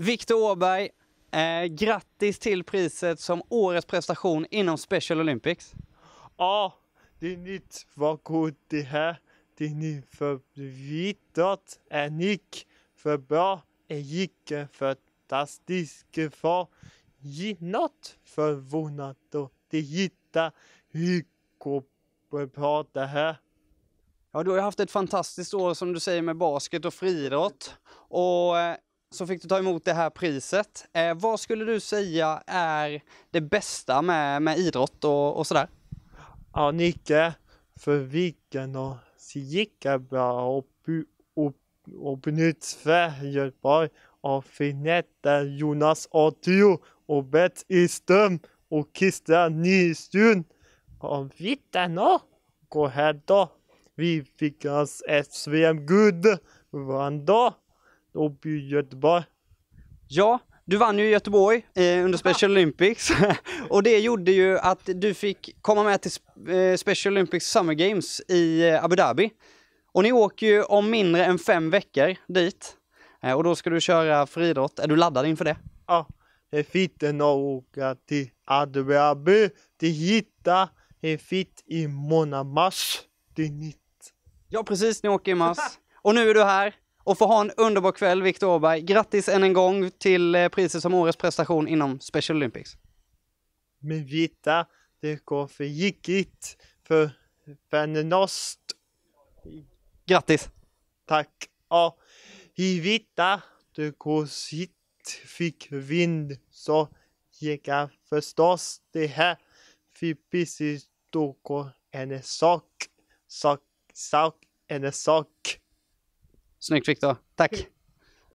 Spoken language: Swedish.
Viktor Åberg, eh, grattis till priset som årets prestation inom Special Olympics. Ja, det är nytt. Vad god det här. Det är ni för vittrat är nick för bra är gick fantastisk för något förvånat och det bra det här. Ja, du har ju haft ett fantastiskt år som du säger med basket och friidrott. Och eh, så fick du ta emot det här priset. Eh, vad skulle du säga är det bästa med, med idrott och, och sådär? Ja, Nicke, för vilken och gick bra och, och, och Göteborg och Finetta Jonas Atio och Bet Istöm och Christian Nystuen. Och Vittarna går här då. Vi fick oss ett VM-guld varandra uppe i Göteborg. Ja, du vann ju i Göteborg eh, under Special Olympics och det gjorde ju att du fick komma med till eh, Special Olympics Summer Games i eh, Abu Dhabi. Och ni åker ju om mindre än fem veckor dit. Eh, och då ska du köra friidrott. Är du laddad inför det? Ja, det är fint att åka till Abu Dhabi. Det hitta är fint i månad mars. Det är nytt. Ja, precis. Ni åker i mars. Och nu är du här och får ha en underbar kväll, Viktor Åberg. Grattis än en gång till eh, priset som årets prestation inom Special Olympics. Men vita, det går för gickigt för Vänernost. Grattis! Tack! Ja, i vita, det går sitt fick vind så gick jag förstås det här. För precis då går en sak, sak, sak, en sak. Snyggt Viktor, tack!